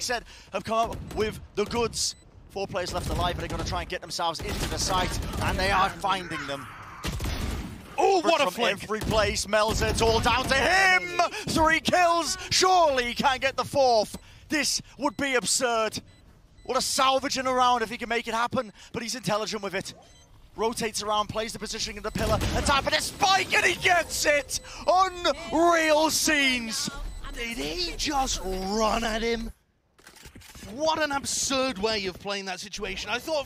said, have come up with the goods. Four players left alive, but they're going to try and get themselves into the site, and they are finding them. Oh, what a flick! every place, Melser, it's all down to him! Three kills, surely he can't get the fourth. This would be absurd. What a salvaging around if he can make it happen, but he's intelligent with it. Rotates around, plays the positioning of the pillar, and time for the spike, and he gets it! Unreal scenes! Did he just run at him? What an absurd way of playing that situation. I thought